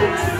Yes.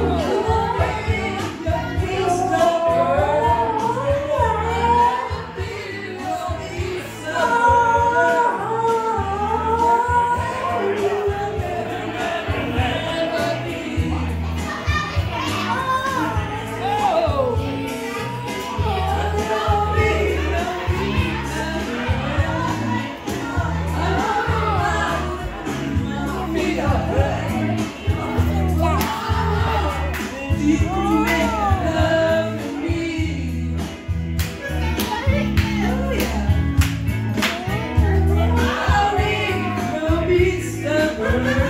Woo! Amen.